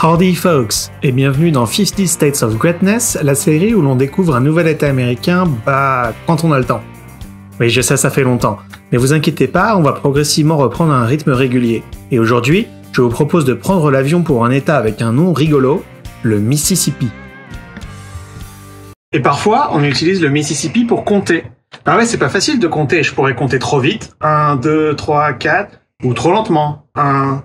Howdy folks, et bienvenue dans 50 States of Greatness, la série où l'on découvre un nouvel état américain, bah, quand on a le temps. Oui, je sais, ça fait longtemps, mais vous inquiétez pas, on va progressivement reprendre un rythme régulier. Et aujourd'hui, je vous propose de prendre l'avion pour un état avec un nom rigolo, le Mississippi. Et parfois, on utilise le Mississippi pour compter. Ah ouais, c'est pas facile de compter, je pourrais compter trop vite, 1, 2, 3, 4, ou trop lentement, 1,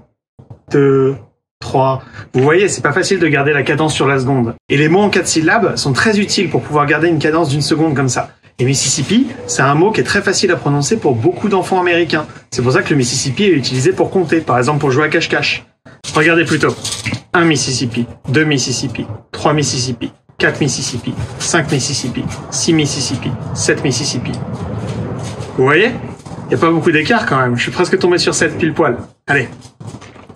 2, 3. Vous voyez, c'est pas facile de garder la cadence sur la seconde. Et les mots en quatre syllabes sont très utiles pour pouvoir garder une cadence d'une seconde comme ça. Et Mississippi, c'est un mot qui est très facile à prononcer pour beaucoup d'enfants américains. C'est pour ça que le Mississippi est utilisé pour compter, par exemple pour jouer à cache-cache. Regardez plutôt. 1 Mississippi, 2 Mississippi, 3 Mississippi, 4 Mississippi, 5 Mississippi, 6 Mississippi, 7 Mississippi. Vous voyez? Y a pas beaucoup d'écart quand même, je suis presque tombé sur 7 pile poil. Allez,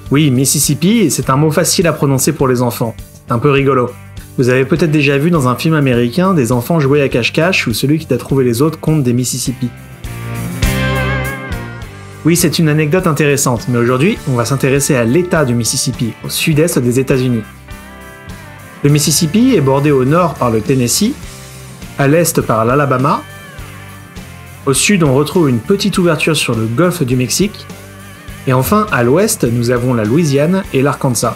oui, Mississippi, c'est un mot facile à prononcer pour les enfants. Un peu rigolo. Vous avez peut-être déjà vu dans un film américain des enfants jouer à cache-cache où celui qui t'a trouvé les autres compte des Mississippi. Oui, c'est une anecdote intéressante, mais aujourd'hui, on va s'intéresser à l'État du Mississippi, au sud-est des États-Unis. Le Mississippi est bordé au nord par le Tennessee, à l'est par l'Alabama, au sud on retrouve une petite ouverture sur le golfe du Mexique, et enfin, à l'ouest, nous avons la Louisiane et l'Arkansas.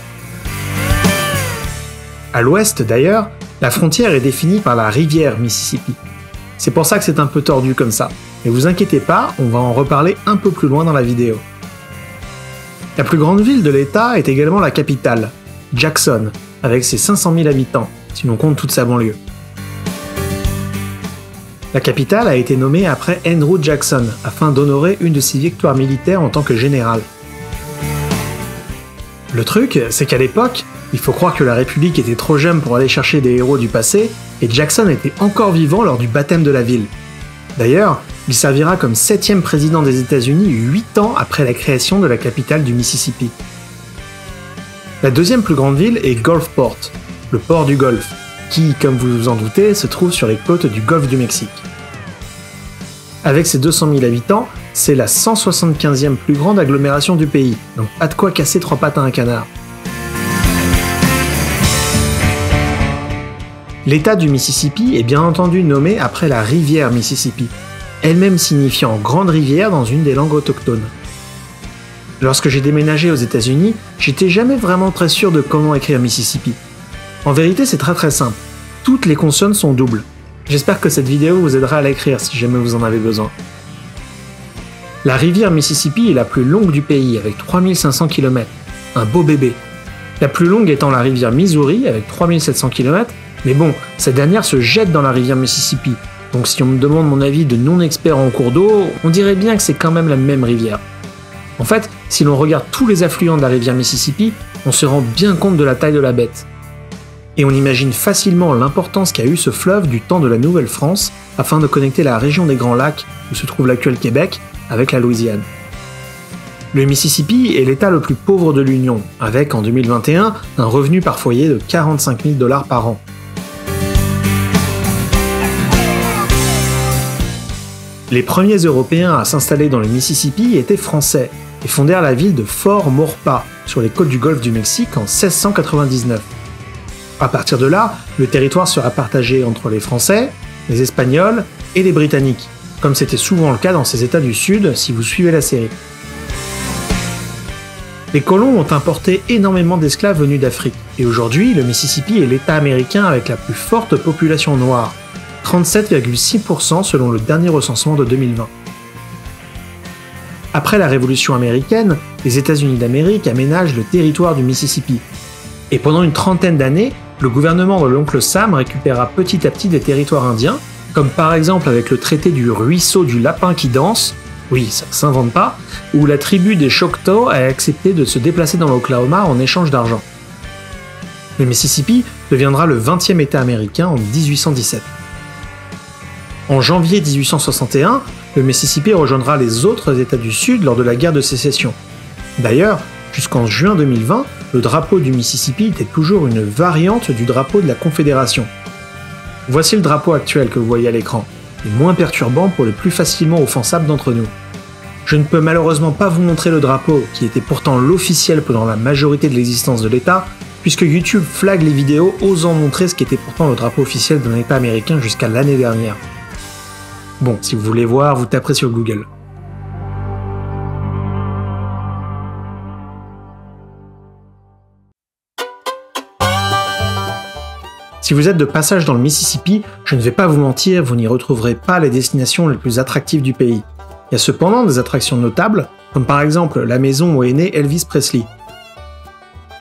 À l'ouest d'ailleurs, la frontière est définie par la rivière Mississippi. C'est pour ça que c'est un peu tordu comme ça. Mais vous inquiétez pas, on va en reparler un peu plus loin dans la vidéo. La plus grande ville de l'État est également la capitale, Jackson, avec ses 500 000 habitants, si l'on compte toute sa banlieue. La capitale a été nommée après Andrew Jackson, afin d'honorer une de ses victoires militaires en tant que général. Le truc, c'est qu'à l'époque, il faut croire que la République était trop jeune pour aller chercher des héros du passé, et Jackson était encore vivant lors du baptême de la ville. D'ailleurs, il servira comme septième président des États-Unis 8 ans après la création de la capitale du Mississippi. La deuxième plus grande ville est Gulfport, le port du Golfe, qui, comme vous vous en doutez, se trouve sur les côtes du golfe du Mexique. Avec ses 200 000 habitants, c'est la 175e plus grande agglomération du pays, donc pas de quoi casser trois pattes à un canard. L'État du Mississippi est bien entendu nommé après la rivière Mississippi, elle-même signifiant grande rivière dans une des langues autochtones. Lorsque j'ai déménagé aux États-Unis, j'étais jamais vraiment très sûr de comment écrire Mississippi. En vérité, c'est très très simple. Toutes les consonnes sont doubles. J'espère que cette vidéo vous aidera à l'écrire si jamais vous en avez besoin. La rivière Mississippi est la plus longue du pays avec 3500 km. Un beau bébé. La plus longue étant la rivière Missouri avec 3700 km, mais bon, cette dernière se jette dans la rivière Mississippi. Donc si on me demande mon avis de non-expert en cours d'eau, on dirait bien que c'est quand même la même rivière. En fait, si l'on regarde tous les affluents de la rivière Mississippi, on se rend bien compte de la taille de la bête et on imagine facilement l'importance qu'a eu ce fleuve du temps de la Nouvelle-France afin de connecter la région des Grands Lacs, où se trouve l'actuel Québec, avec la Louisiane. Le Mississippi est l'État le plus pauvre de l'Union, avec en 2021 un revenu par foyer de 45 000 dollars par an. Les premiers Européens à s'installer dans le Mississippi étaient français et fondèrent la ville de Fort Maurepas, sur les côtes du golfe du Mexique en 1699. À partir de là, le territoire sera partagé entre les Français, les Espagnols et les Britanniques, comme c'était souvent le cas dans ces États du Sud si vous suivez la série. Les colons ont importé énormément d'esclaves venus d'Afrique, et aujourd'hui le Mississippi est l'État américain avec la plus forte population noire, 37,6% selon le dernier recensement de 2020. Après la Révolution américaine, les États-Unis d'Amérique aménagent le territoire du Mississippi. Et pendant une trentaine d'années, le gouvernement de l'oncle Sam récupéra petit à petit des territoires indiens, comme par exemple avec le traité du ruisseau du lapin qui danse, oui, ça ne s'invente pas, où la tribu des Choctaw a accepté de se déplacer dans l'Oklahoma en échange d'argent. Le Mississippi deviendra le 20e État américain en 1817. En janvier 1861, le Mississippi rejoindra les autres États du Sud lors de la guerre de sécession. D'ailleurs, Jusqu'en juin 2020, le drapeau du Mississippi était toujours une variante du drapeau de la Confédération. Voici le drapeau actuel que vous voyez à l'écran, et moins perturbant pour les plus facilement offensables d'entre nous. Je ne peux malheureusement pas vous montrer le drapeau, qui était pourtant l'officiel pendant la majorité de l'existence de l'État, puisque YouTube flague les vidéos osant montrer ce qui était pourtant le drapeau officiel d'un État américain jusqu'à l'année dernière. Bon, si vous voulez voir, vous taperez sur Google. Si vous êtes de passage dans le Mississippi, je ne vais pas vous mentir, vous n'y retrouverez pas les destinations les plus attractives du pays. Il y a cependant des attractions notables, comme par exemple la maison où est né Elvis Presley.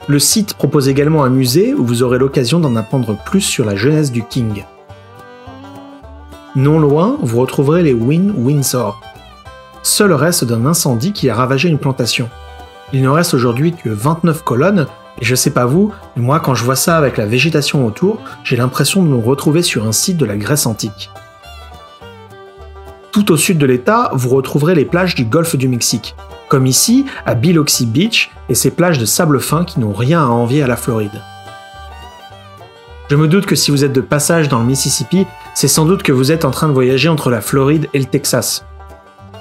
Le site propose également un musée où vous aurez l'occasion d'en apprendre plus sur la jeunesse du King. Non loin, vous retrouverez les Wynn Windsor, seul reste d'un incendie qui a ravagé une plantation. Il ne reste aujourd'hui que 29 colonnes, et je sais pas vous, mais moi quand je vois ça avec la végétation autour, j'ai l'impression de nous retrouver sur un site de la Grèce antique. Tout au sud de l'État, vous retrouverez les plages du golfe du Mexique, comme ici à Biloxi Beach et ses plages de sable fin qui n'ont rien à envier à la Floride. Je me doute que si vous êtes de passage dans le Mississippi, c'est sans doute que vous êtes en train de voyager entre la Floride et le Texas.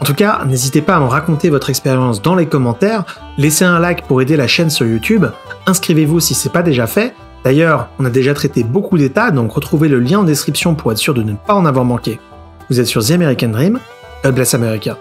En tout cas, n'hésitez pas à me raconter votre expérience dans les commentaires, laissez un like pour aider la chaîne sur YouTube, inscrivez-vous si c'est pas déjà fait. D'ailleurs, on a déjà traité beaucoup d'états, donc retrouvez le lien en description pour être sûr de ne pas en avoir manqué. Vous êtes sur The American Dream, God bless America.